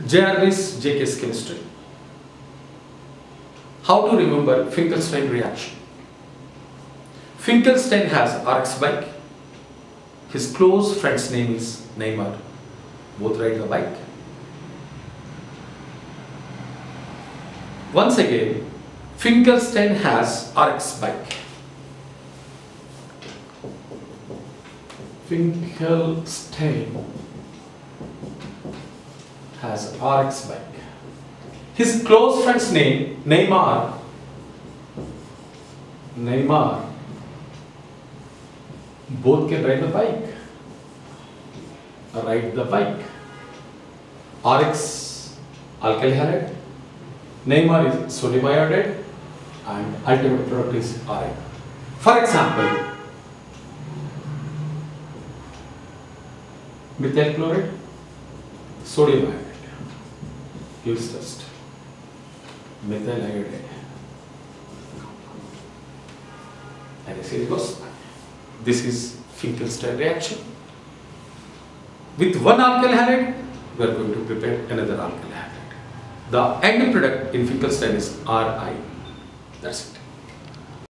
JRB's JK's chemistry. How to remember Finkelstein reaction? Finkelstein has RX bike. His close friend's name is Neymar. Both ride the bike. Once again, Finkelstein has RX bike. Finkelstein has RX bike. His close friend's name, Neymar. Neymar. Both can ride the bike. Ride the bike. RX alkyl halide. Neymar is sodium iodide and ultimate product is RI. For example, methyl chloride, sodium iodide gives. Methyl iodide. And as it goes, this is Finkelstein reaction. With one alkyl halide, we are going to prepare another alkyl halide. The end product in Finkelstein is Ri. That's it.